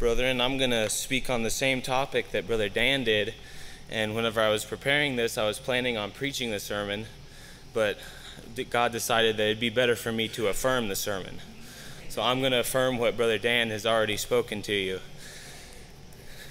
brethren. I'm going to speak on the same topic that Brother Dan did. And whenever I was preparing this, I was planning on preaching the sermon, but God decided that it'd be better for me to affirm the sermon. So I'm going to affirm what Brother Dan has already spoken to you.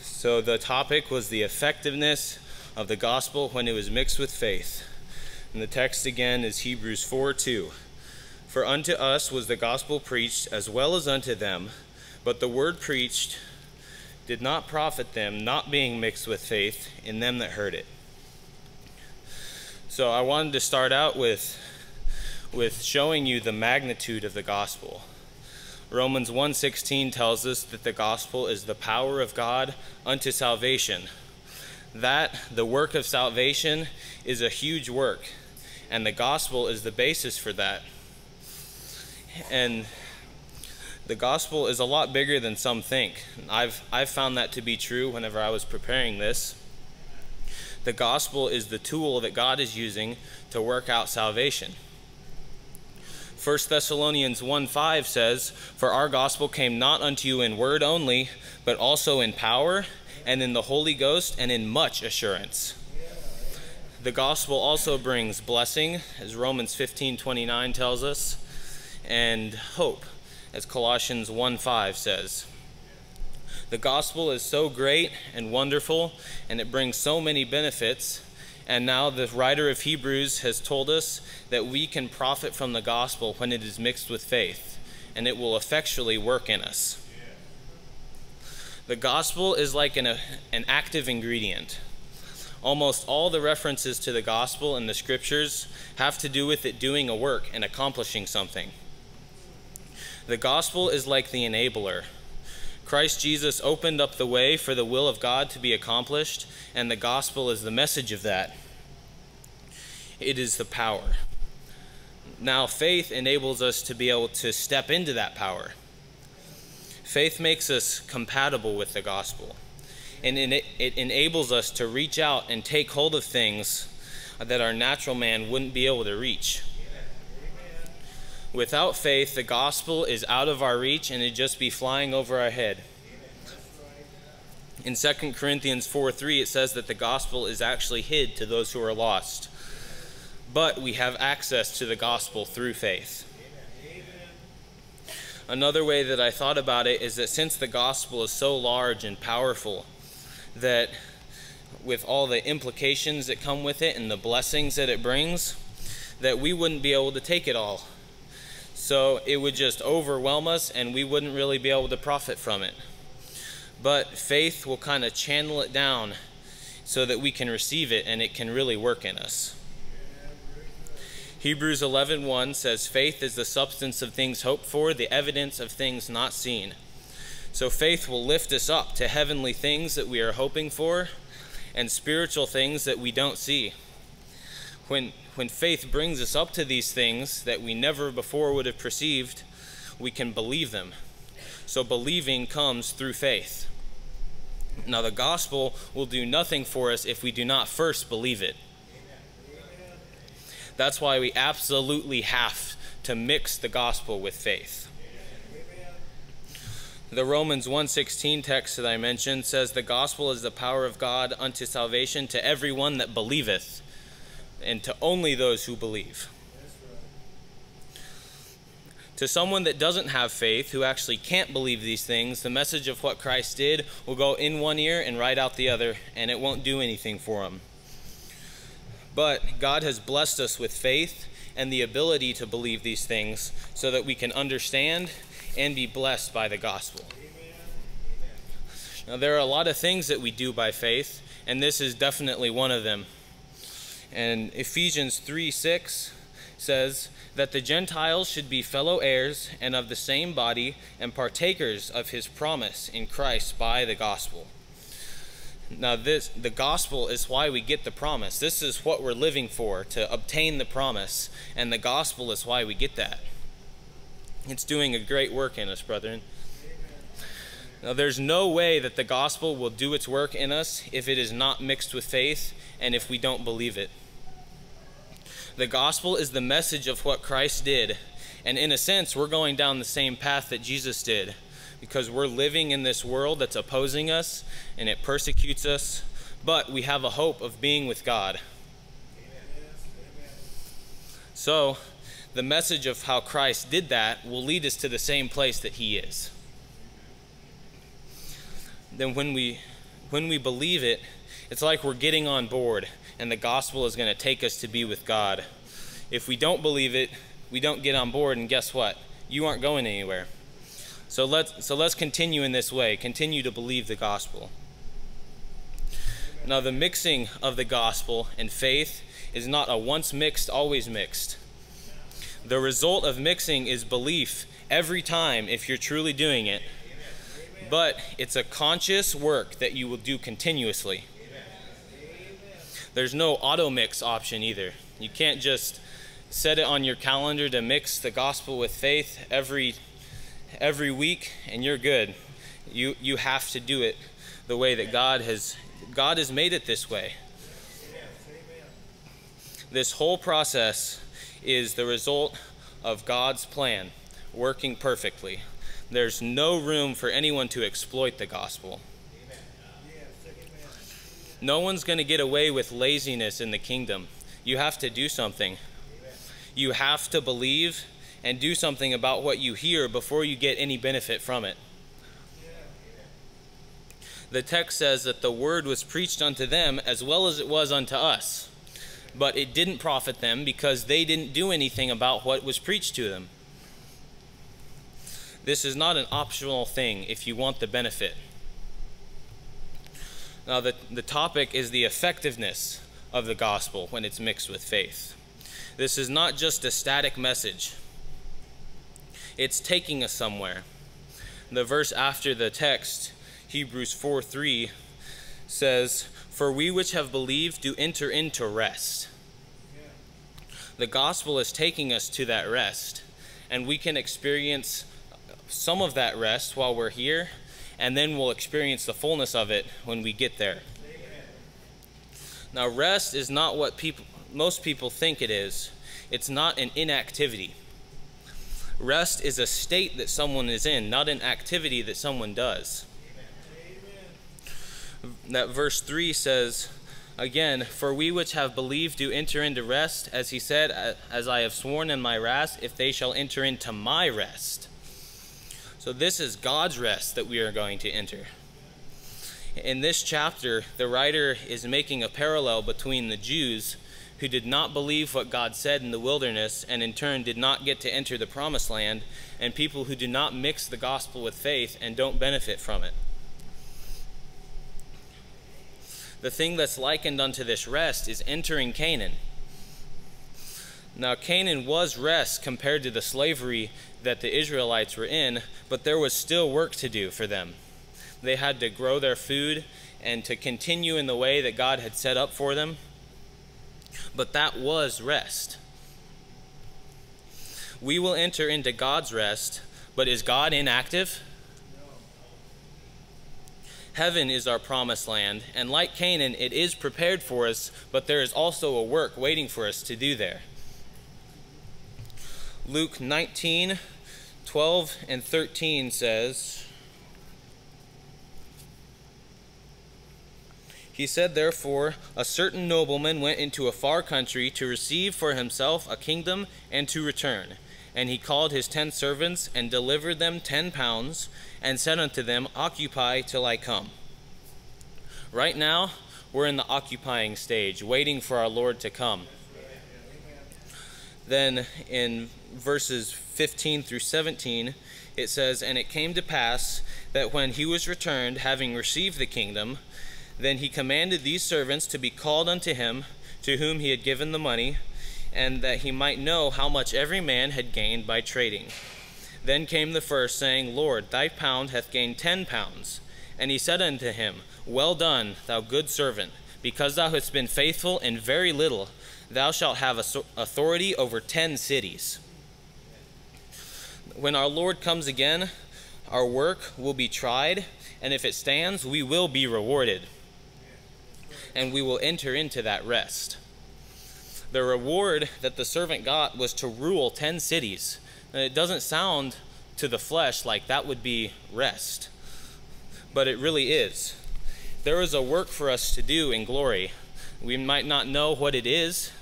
So the topic was the effectiveness of the gospel when it was mixed with faith. And the text again is Hebrews 4 2. For unto us was the gospel preached as well as unto them. But the word preached did not profit them, not being mixed with faith in them that heard it. So I wanted to start out with, with showing you the magnitude of the gospel. Romans 1:16 tells us that the gospel is the power of God unto salvation. That the work of salvation is a huge work, and the gospel is the basis for that. And the gospel is a lot bigger than some think. I've, I've found that to be true whenever I was preparing this. The gospel is the tool that God is using to work out salvation. 1 Thessalonians 1 5 says, For our gospel came not unto you in word only, but also in power, and in the Holy Ghost, and in much assurance. The gospel also brings blessing, as Romans 15 29 tells us, and hope as Colossians 1 5 says. The gospel is so great and wonderful, and it brings so many benefits. And now the writer of Hebrews has told us that we can profit from the gospel when it is mixed with faith, and it will effectually work in us. The gospel is like an, an active ingredient. Almost all the references to the gospel in the scriptures have to do with it doing a work and accomplishing something. The gospel is like the enabler. Christ Jesus opened up the way for the will of God to be accomplished, and the gospel is the message of that. It is the power. Now, faith enables us to be able to step into that power. Faith makes us compatible with the gospel, and it, enables us to reach out and take hold of things that our natural man wouldn't be able to reach. Without faith, the gospel is out of our reach and it'd just be flying over our head. In 2 Corinthians 4 3, it says that the gospel is actually hid to those who are lost. But we have access to the gospel through faith. Another way that I thought about it is that since the gospel is so large and powerful, that with all the implications that come with it and the blessings that it brings, that we wouldn't be able to take it all so it would just overwhelm us and we wouldn't really be able to profit from it. But faith will kind of channel it down so that we can receive it and it can really work in us. Hebrews 11:1 says faith is the substance of things hoped for, the evidence of things not seen. So faith will lift us up to heavenly things that we are hoping for and spiritual things that we don't see. When when faith brings us up to these things that we never before would have perceived, we can believe them. So believing comes through faith. Now, the gospel will do nothing for us if we do not first believe it. That's why we absolutely have to mix the gospel with faith. The Romans 1:16 text that I mentioned says the gospel is the power of God unto salvation to everyone that believeth and to only those who believe. To someone that doesn't have faith, who actually can't believe these things, the message of what Christ did will go in one ear and right out the other, and it won't do anything for them. But God has blessed us with faith and the ability to believe these things so that we can understand and be blessed by the gospel. Now, there are a lot of things that we do by faith, and this is definitely one of them. And Ephesians 3 6 says that the Gentiles should be fellow heirs and of the same body and partakers of his promise in Christ by the gospel. Now this the gospel is why we get the promise. This is what we're living for to obtain the promise and the gospel is why we get that. It's doing a great work in us, brethren. Now, there's no way that the gospel will do its work in us if it is not mixed with faith and if we don't believe it. The gospel is the message of what Christ did. And in a sense, we're going down the same path that Jesus did. because we're living in this world that's opposing us and it persecutes us, but we have a hope of being with God. So, the message of how Christ did that will lead us to the same place that he is. Then when we when we believe it, it's like we're getting on board and the gospel is going to take us to be with God. If we don't believe it, we don't get on board and guess what? You aren't going anywhere. So let's so let's continue in this way. Continue to believe the gospel. Now the mixing of the gospel and faith is not a once mixed always mixed. The result of mixing is belief every time if you're truly doing it. But it's a conscious work that you will do continuously. There's no auto mix option either. You can't just set it on your calendar to mix the gospel with faith every every week and you're good. You you have to do it the way that God has God has made it this way. This whole process is the result of God's plan working perfectly. There's no room for anyone to exploit the gospel. No one's going to get away with laziness in the kingdom. You have to do something. You have to believe and do something about what you hear before you get any benefit from it. The text says that the word was preached unto them as well as it was unto us but it didn't profit them because they didn't do anything about what was preached to them. This is not an optional thing if you want the benefit. Now, the, the topic is the effectiveness of the gospel when it's mixed with faith. This is not just a static message, it's taking us somewhere. The verse after the text, Hebrews 4 3, says, For we which have believed do enter into rest. The gospel is taking us to that rest, and we can experience some of that rest while we're here, and then we'll experience the fullness of it when we get there. Now, rest is not what people, most people think it is. It's not an inactivity. Rest is a state that someone is in, not an activity that someone does. Amen. That verse 3 says, again, For we which have believed do enter into rest, as he said, As I have sworn in my wrath, if they shall enter into my rest. So this is God's rest that we are going to enter. In this chapter, the writer is making a parallel between the Jews who did not believe what God said in the wilderness and in turn did not get to enter the promised land, and people who do not mix the gospel with faith and don't benefit from it. The thing that's likened unto this rest is entering Canaan. Now, Canaan was rest compared to the slavery that the Israelites were in, but there was still work to do for them. They had to grow their food and to continue in the way that God had set up for them. But that was rest. We will enter into God's rest, but is God inactive? Heaven is our promised land, and like Canaan, it is prepared for us, but there is also a work waiting for us to do there. Luke 19, 12 and 13 says, He said, Therefore, a certain nobleman went into a far country to receive for himself a kingdom and to return. And he called his ten servants and delivered them ten pounds, and said unto them, Occupy till I come. Right now, we're in the occupying stage, waiting for our Lord to come. Then in verses 15 through 17, it says, And it came to pass that when he was returned, having received the kingdom, then he commanded these servants to be called unto him, to whom he had given the money, and that he might know how much every man had gained by trading. Then came the first, saying, Lord, thy pound hath gained ten pounds. And he said unto him, Well done, thou good servant, because thou hast been faithful in very little, thou shalt have authority over ten cities. When our Lord comes again, our work will be tried, and if it stands, we will be rewarded. And we will enter into that rest. The reward that the servant got was to rule ten cities. And it doesn't sound to the flesh like that would be rest. But it really is. There is a work for us to do in glory. We might not know what it is,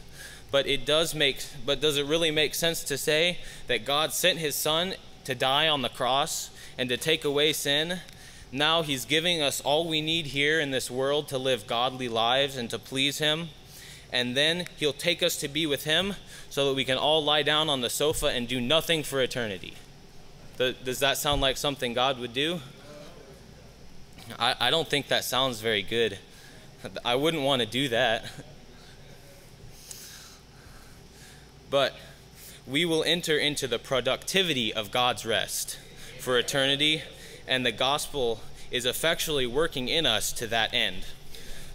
but it does make but does it really make sense to say that God sent his son to die on the cross and to take away sin? Now he's giving us all we need here in this world to live godly lives and to please him. And then he'll take us to be with him so that we can all lie down on the sofa and do nothing for eternity. Does that sound like something God would do? I, I don't think that sounds very good. I wouldn't want to do that. But we will enter into the productivity of God's rest for eternity, and the gospel is effectually working in us to that end.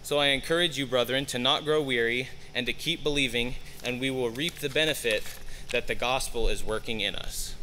So I encourage you, brethren, to not grow weary and to keep believing, and we will reap the benefit that the gospel is working in us.